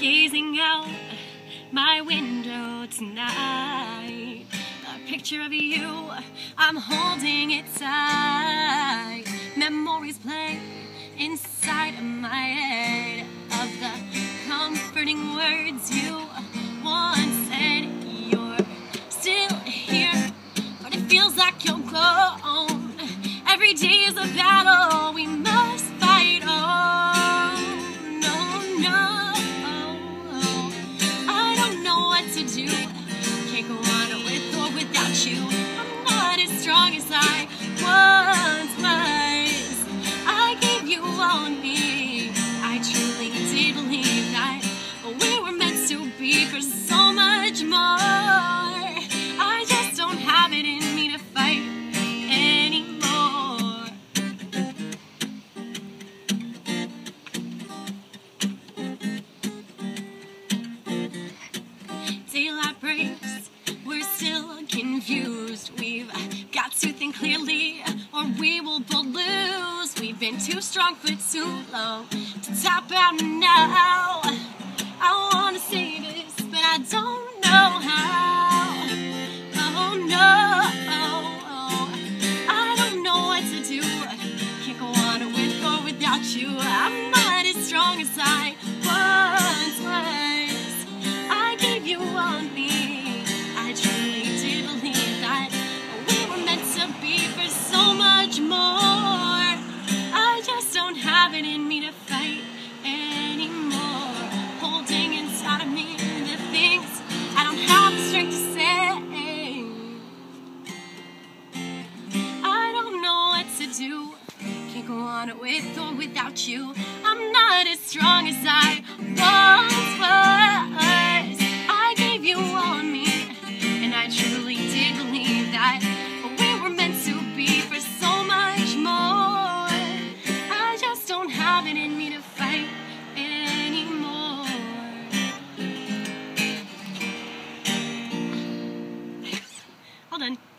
gazing out my window tonight. A picture of you, I'm holding it tight. Memories play inside of my head of the comforting words you I. I gave you all of me. I truly did believe that we were meant to be for so much more. I just don't have it in me to fight anymore. Daylight breaks, we're still confused. We've clearly, or we will both lose. We've been too strong for too long to tap out now. I wanna say this, but I don't know how. Oh no, I don't know what to do. Can't go on with or without you. I'm not as strong as I on with or without you. I'm not as strong as I once was. I gave you all of me, and I truly did believe that we were meant to be for so much more. I just don't have it in me to fight anymore. Hold on.